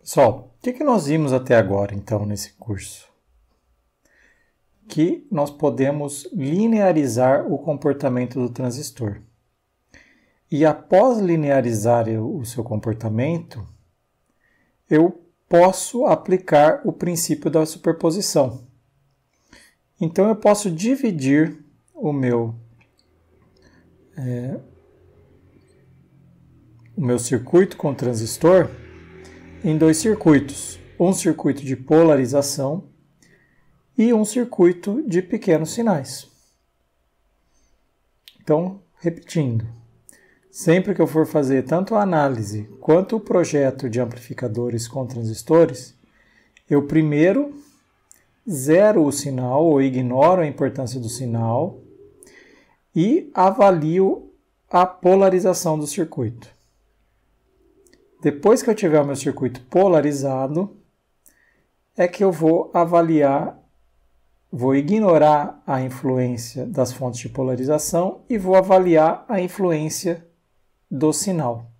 Pessoal, o que, que nós vimos até agora, então, nesse curso? Que nós podemos linearizar o comportamento do transistor. E após linearizar o seu comportamento, eu posso aplicar o princípio da superposição. Então eu posso dividir o meu é, o meu circuito com transistor em dois circuitos, um circuito de polarização e um circuito de pequenos sinais. Então, repetindo, sempre que eu for fazer tanto a análise quanto o projeto de amplificadores com transistores, eu primeiro zero o sinal ou ignoro a importância do sinal e avalio a polarização do circuito. Depois que eu tiver o meu circuito polarizado, é que eu vou avaliar, vou ignorar a influência das fontes de polarização e vou avaliar a influência do sinal.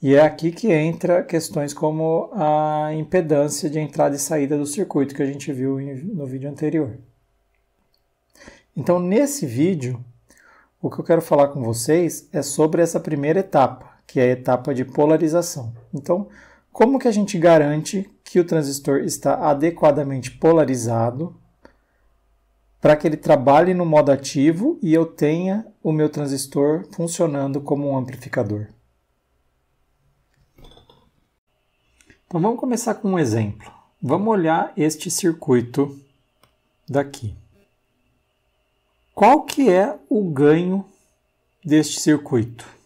E é aqui que entra questões como a impedância de entrada e saída do circuito que a gente viu no vídeo anterior. Então, nesse vídeo, o que eu quero falar com vocês é sobre essa primeira etapa, que é a etapa de polarização. Então, como que a gente garante que o transistor está adequadamente polarizado para que ele trabalhe no modo ativo e eu tenha o meu transistor funcionando como um amplificador? Então vamos começar com um exemplo. Vamos olhar este circuito daqui. Qual que é o ganho deste circuito?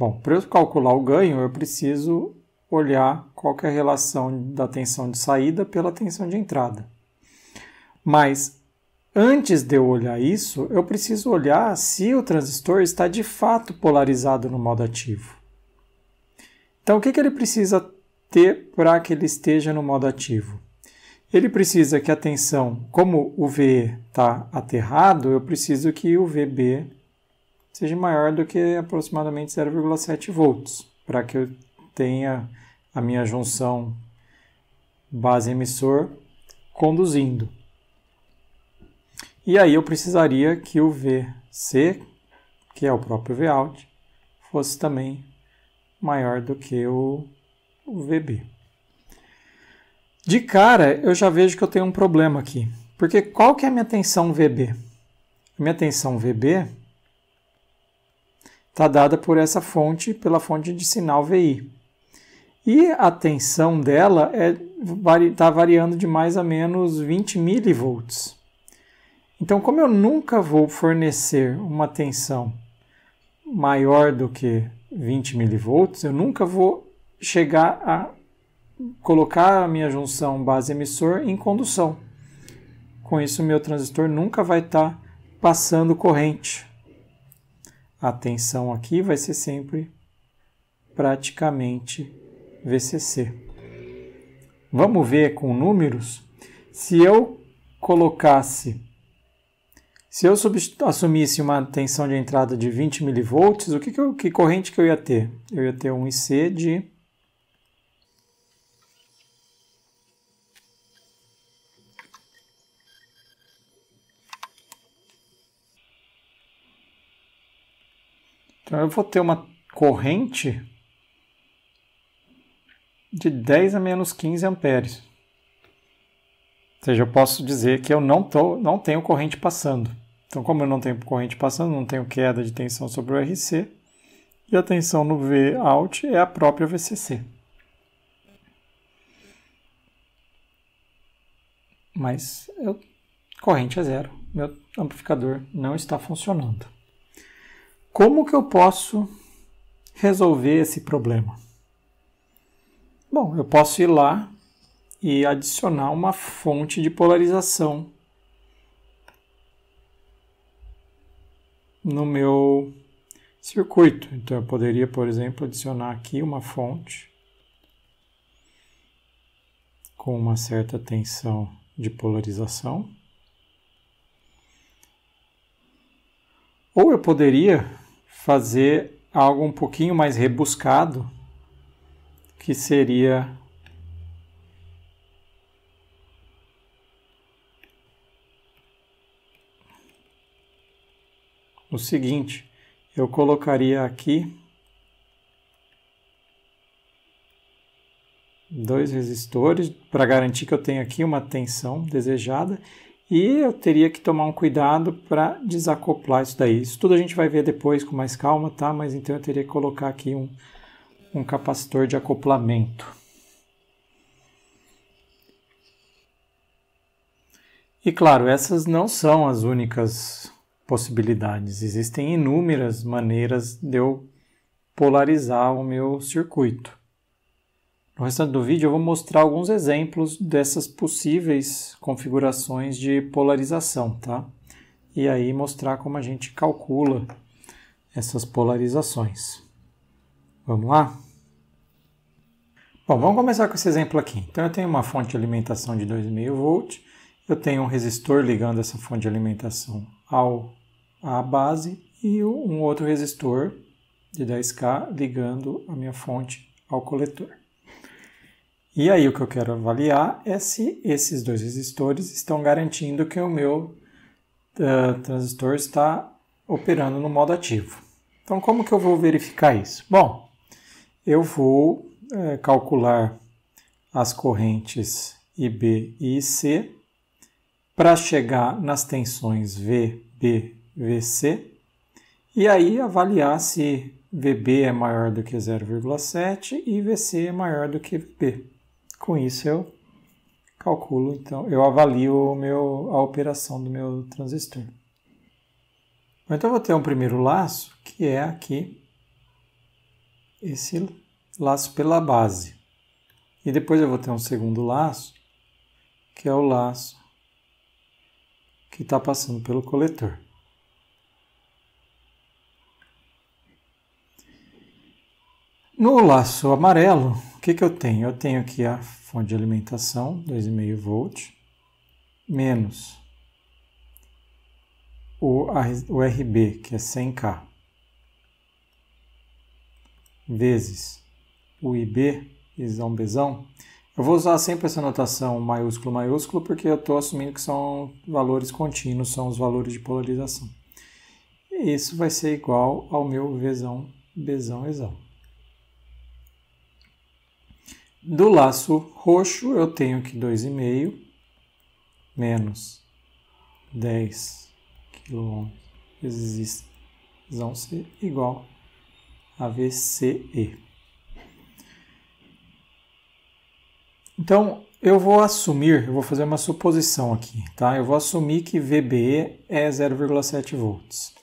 Bom, para eu calcular o ganho, eu preciso olhar qual é a relação da tensão de saída pela tensão de entrada. Mas antes de eu olhar isso, eu preciso olhar se o transistor está de fato polarizado no modo ativo. Então, o que, que ele precisa ter para que ele esteja no modo ativo? Ele precisa que a tensão, como o VE está aterrado, eu preciso que o VB seja maior do que aproximadamente 0,7 volts, para que eu tenha a minha junção base emissor conduzindo. E aí eu precisaria que o VC, que é o próprio Vout, fosse também maior do que o, VB. De cara, eu já vejo que eu tenho um problema aqui. Porque qual que é a minha tensão VB? A minha tensão VB está dada por essa fonte, pela fonte de sinal VI. E a tensão dela está é, tá variando de mais ou menos 20 milivolts. Então, como eu nunca vou fornecer uma tensão maior do que 20 milivolts, eu nunca vou chegar a colocar a minha junção base-emissor em condução. Com isso, meu transistor nunca vai estar tá passando corrente a tensão aqui vai ser sempre praticamente VCC. Vamos ver com números? Se eu colocasse, se eu assumisse uma tensão de entrada de 20 mV, o que, que, eu, que corrente que eu ia ter? Eu ia ter um IC de Então eu vou ter uma corrente de 10 a menos 15 amperes. Ou seja, eu posso dizer que eu não, tô, não tenho corrente passando. Então, como eu não tenho corrente passando, não tenho queda de tensão sobre o RC, e a tensão no V out é a própria VCC. Mas eu, corrente é zero. Meu amplificador não está funcionando. Como que eu posso resolver esse problema? Bom, eu posso ir lá e adicionar uma fonte de polarização no meu circuito. Então eu poderia, por exemplo, adicionar aqui uma fonte com uma certa tensão de polarização. Ou eu poderia fazer algo um pouquinho mais rebuscado, que seria o seguinte, eu colocaria aqui dois resistores para garantir que eu tenho aqui uma tensão desejada e eu teria que tomar um cuidado para desacoplar isso daí. Isso tudo a gente vai ver depois com mais calma, tá? Mas então eu teria que colocar aqui um, um capacitor de acoplamento. E claro, essas não são as únicas possibilidades. Existem inúmeras maneiras de eu polarizar o meu circuito. No restante do vídeo eu vou mostrar alguns exemplos dessas possíveis configurações de polarização, tá? E aí mostrar como a gente calcula essas polarizações. Vamos lá? Bom, vamos começar com esse exemplo aqui. Então eu tenho uma fonte de alimentação de 2,5 volt, eu tenho um resistor ligando essa fonte de alimentação ao a base e um outro resistor de 10K ligando a minha fonte ao coletor. E aí o que eu quero avaliar é se esses dois resistores estão garantindo que o meu uh, transistor está operando no modo ativo. Então como que eu vou verificar isso? Bom, eu vou uh, calcular as correntes IB e IC para chegar nas tensões V, B VC, e aí avaliar se VB é maior do que 0,7 e VC é maior do que VB. Com isso eu calculo, então eu avalio meu, a operação do meu transistor. Então eu vou ter um primeiro laço, que é aqui, esse laço pela base. E depois eu vou ter um segundo laço, que é o laço que está passando pelo coletor. No laço amarelo, o que, que eu tenho? Eu tenho aqui a fonte de alimentação, 2,5 volt, menos o, o RB, que é 100K, vezes o IB, isão bezão. Eu vou usar sempre essa notação maiúsculo maiúsculo porque eu estou assumindo que são valores contínuos, são os valores de polarização. Isso vai ser igual ao meu Vzão, Bzão, Ezão. Do laço roxo, eu tenho que 2,5 menos 10 km vezes vão ser igual a VCE. Então, eu vou assumir, eu vou fazer uma suposição aqui, tá? Eu vou assumir que VBE é 0,7 volts.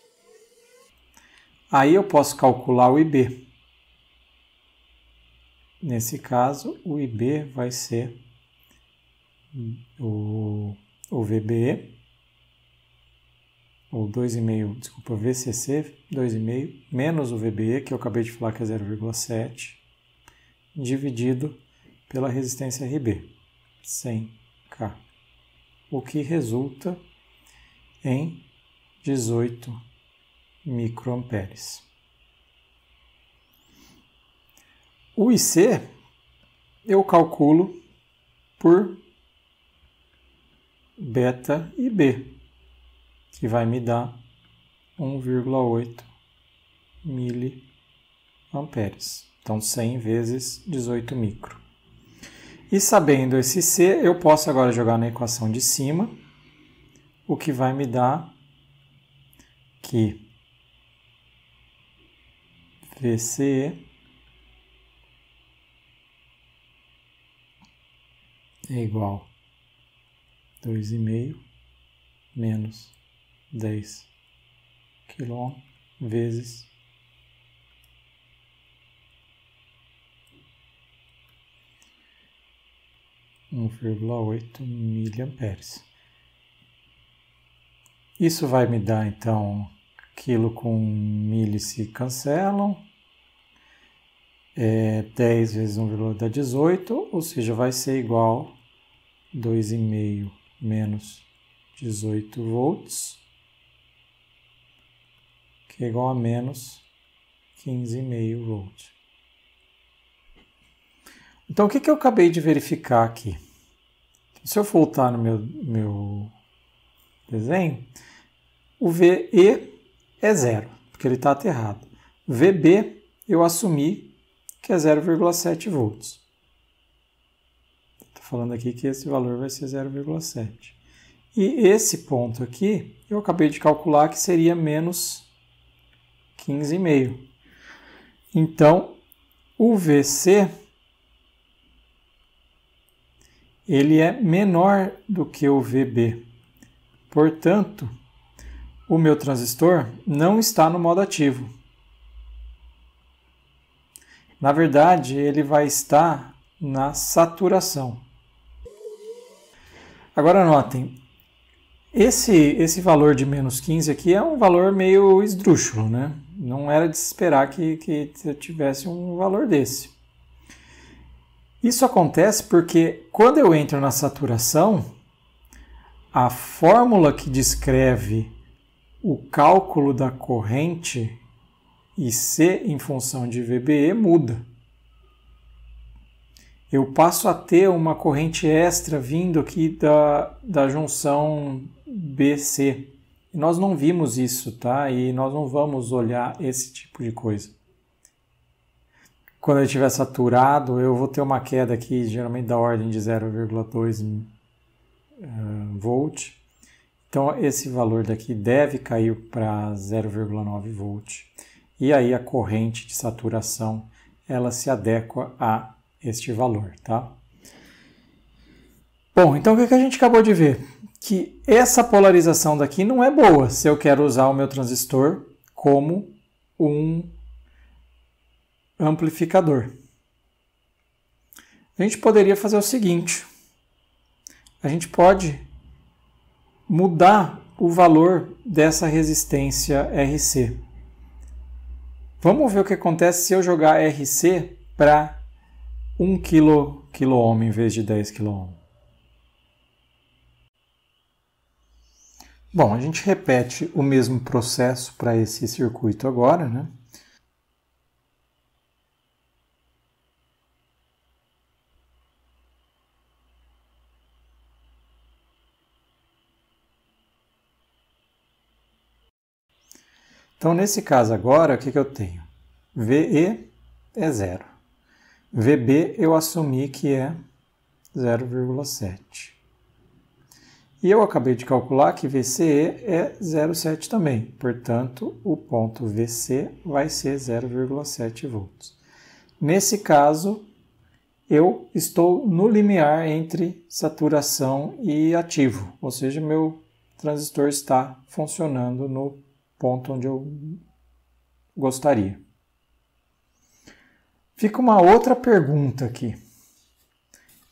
Aí eu posso calcular o IB. Nesse caso, o IB vai ser o, o VBE, ou 2,5, desculpa, VCC, 2,5, menos o VBE, que eu acabei de falar que é 0,7, dividido pela resistência RB, 100K, o que resulta em 18 microamperes. O IC eu calculo por beta e B, que vai me dar 1,8 miliamperes. Então 100 vezes 18 micro. E sabendo esse C, eu posso agora jogar na equação de cima, o que vai me dar que VCE é igual a 2,5 menos 10 kg vezes um vírgula oito miliamperes. Isso vai me dar então quilo com milho se cancelam, é, 10 vezes 1, dá 18, ou seja, vai ser igual 2,5 menos 18 volts, que é igual a menos 15,5 volts. Então, o que, que eu acabei de verificar aqui? Se eu voltar no meu, meu desenho, o VE é zero, porque ele está aterrado. VB, eu assumi que é 0,7 volts. Falando aqui que esse valor vai ser 0,7. E esse ponto aqui, eu acabei de calcular que seria menos 15,5. Então, o VC ele é menor do que o VB. Portanto, o meu transistor não está no modo ativo. Na verdade, ele vai estar na saturação. Agora notem, esse, esse valor de menos 15 aqui é um valor meio esdrúxulo, né? Não era de se esperar que, que tivesse um valor desse. Isso acontece porque quando eu entro na saturação, a fórmula que descreve o cálculo da corrente IC em função de VBE muda. Eu passo a ter uma corrente extra vindo aqui da, da junção BC. Nós não vimos isso, tá? E nós não vamos olhar esse tipo de coisa. Quando ele estiver saturado, eu vou ter uma queda aqui, geralmente da ordem de 0,2 uh, eh, volt. Então, esse valor daqui deve cair para 0,9 volt. E aí a corrente de saturação, ela se adequa a este valor, tá? Bom, então o que a gente acabou de ver? Que essa polarização daqui não é boa se eu quero usar o meu transistor como um amplificador. A gente poderia fazer o seguinte: a gente pode mudar o valor dessa resistência RC. Vamos ver o que acontece se eu jogar RC para 1 kilo, kilo ohm em vez de 10 kilo ohm. Bom, a gente repete o mesmo processo para esse circuito agora, né? Então, nesse caso agora, o que, que eu tenho? VE é zero. VB eu assumi que é 0,7. E eu acabei de calcular que VCE é 0,7 também. Portanto, o ponto VC vai ser 0,7 volts. Nesse caso, eu estou no limiar entre saturação e ativo, ou seja, meu transistor está funcionando no ponto onde eu gostaria. Fica uma outra pergunta aqui.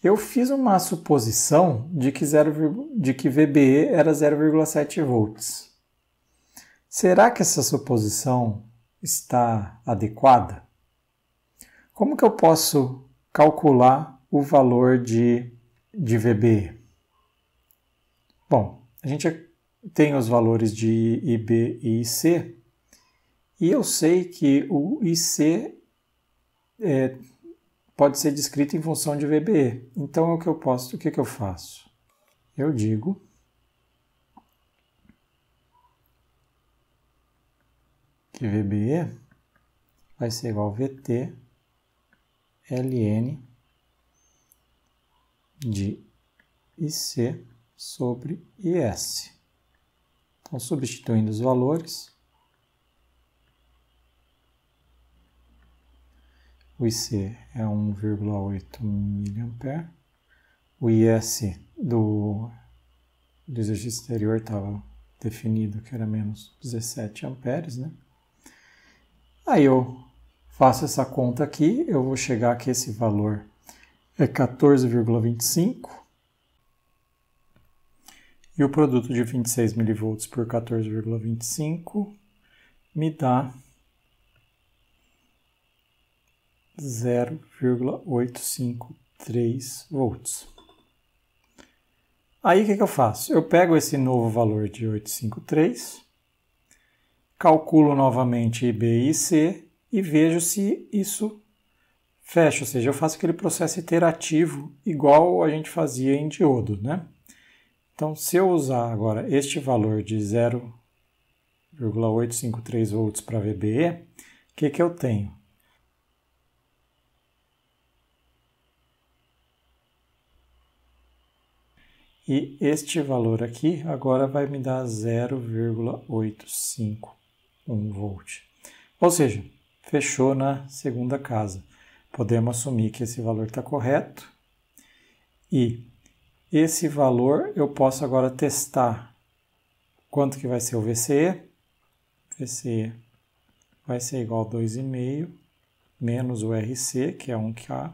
Eu fiz uma suposição de que, 0, de que VBE era 0,7 volts. Será que essa suposição está adequada? Como que eu posso calcular o valor de, de VBE? Bom, a gente tem os valores de IB e IC, e eu sei que o IC é, pode ser descrito em função de VBE. Então, o que eu posso, o que, que eu faço? Eu digo que VBE vai ser igual a VT ln de IC sobre IS. Então, substituindo os valores, o IC é 1,8 mA, o IS do, do exercício exterior estava definido que era menos 17 amperes, né? Aí eu faço essa conta aqui, eu vou chegar que esse valor é 14,25 e o produto de 26 mV por 14,25 me dá 0,853 volts. Aí o que, que eu faço? Eu pego esse novo valor de 853, calculo novamente IB e IC e vejo se isso fecho, ou seja, eu faço aquele processo iterativo igual a gente fazia em diodo, né? Então, se eu usar agora este valor de 0,853 volts para VBE, o que, que eu tenho? E este valor aqui agora vai me dar 0,851 volt. Ou seja, fechou na segunda casa. Podemos assumir que esse valor está correto. E esse valor eu posso agora testar quanto que vai ser o VCE. VCE vai ser igual a 2,5 menos o RC, que é 1K,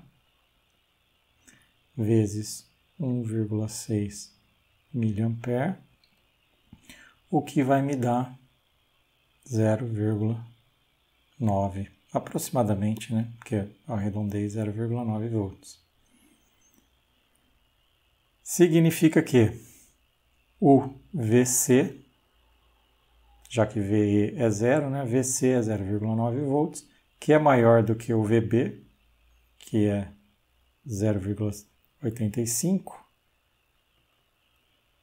vezes 1,6 mA, o que vai me dar 0,9 aproximadamente, né? Porque arredondei 0,9 volts. Significa que o VC, já que VE é zero, né? VC é 0,9 volts, que é maior do que o VB, que é 0,85,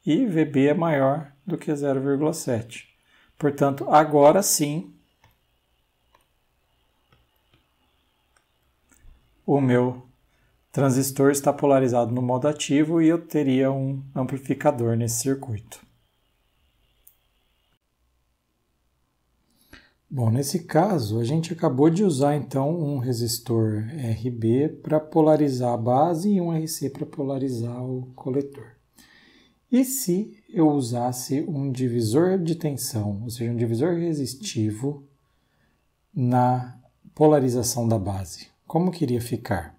e VB é maior do que 0,7. Portanto, agora sim o meu transistor está polarizado no modo ativo e eu teria um amplificador nesse circuito. Bom, nesse caso, a gente acabou de usar então um resistor RB para polarizar a base e um RC para polarizar o coletor. E se eu usasse um divisor de tensão, ou seja, um divisor resistivo na polarização da base? Como que iria ficar?